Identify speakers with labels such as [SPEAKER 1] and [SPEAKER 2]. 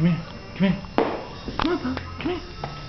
[SPEAKER 1] Come here. Come here. Come on, pup. Come here.